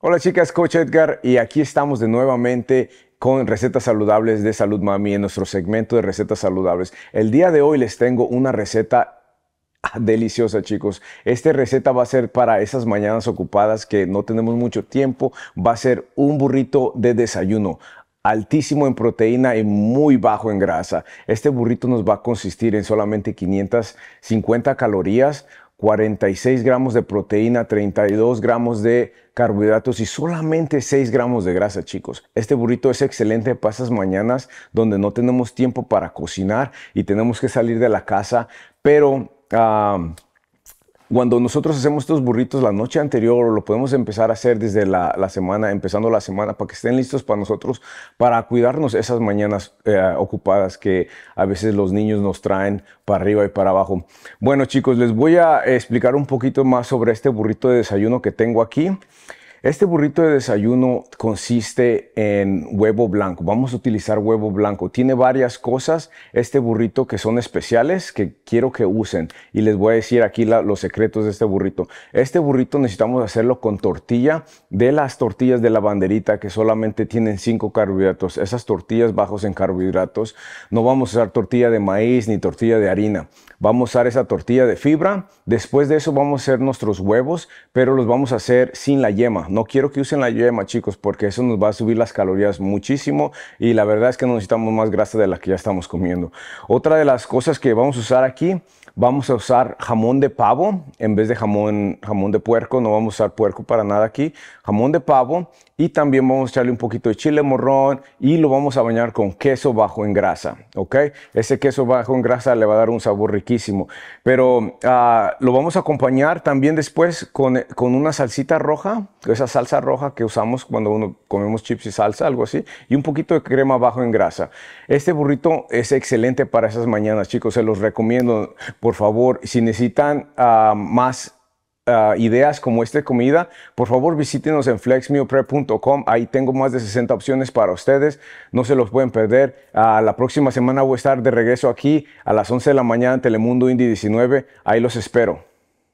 Hola chicas, Coach Edgar y aquí estamos de nuevamente con recetas saludables de Salud Mami en nuestro segmento de recetas saludables. El día de hoy les tengo una receta deliciosa chicos. Esta receta va a ser para esas mañanas ocupadas que no tenemos mucho tiempo. Va a ser un burrito de desayuno altísimo en proteína y muy bajo en grasa. Este burrito nos va a consistir en solamente 550 calorías, 46 gramos de proteína, 32 gramos de carbohidratos y solamente 6 gramos de grasa, chicos. Este burrito es excelente para esas mañanas donde no tenemos tiempo para cocinar y tenemos que salir de la casa, pero... Cuando nosotros hacemos estos burritos la noche anterior, lo podemos empezar a hacer desde la, semana, empezando la semana, para que estén listos para nosotros, para cuidarnos esas mañanas eh, ocupadas que a veces los niños nos traen para arriba y para abajo. Bueno chicos, les voy a explicar un poquito más sobre este burrito de desayuno que tengo aquí. Este burrito de desayuno consiste en huevo blanco. Vamos a utilizar huevo blanco. Tiene varias cosas este burrito que son especiales que quiero que usen. Y les voy a decir aquí los secretos de este burrito. Este burrito necesitamos hacerlo con tortilla de las tortillas de la banderita que solamente tienen 5 carbohidratos. Esas tortillas bajos en carbohidratos. No vamos a usar tortilla de maíz ni tortilla de harina. Vamos a usar esa tortilla de fibra. Después de eso vamos a hacer nuestros huevos, pero los vamos a hacer sin la yema. No quiero que usen la yema, chicos, porque eso nos va a subir las calorías muchísimo y la verdad es que necesitamos más grasa de la que ya estamos comiendo. Otra de las cosas que vamos a usar aquí Vamos a usar jamón de pavo en vez de jamón, jamón de puerco. No vamos a usar puerco para nada aquí. Jamón de pavo y también vamos a echarle un poquito de chile morrón y lo vamos a bañar con queso bajo en grasa. ¿Ok? Ese queso bajo en grasa le va a dar un sabor riquísimo. Pero ah, lo vamos a acompañar también después con, con una salsita roja, esa salsa roja que usamos cuando uno comemos chips y salsa, algo así, y un poquito de crema bajo en grasa. Este burrito es excelente para esas mañanas, chicos. Se los recomiendo favor, si necesitan ah, más ah, ideas como esta comida, por favor visítenos en flexmealprep.com. Ahí tengo más de 60 opciones para ustedes. No se los pueden perder. Ah, la próxima semana voy a estar de regreso aquí a las 11 de la mañana en Telemundo Indy 19. Ahí los espero.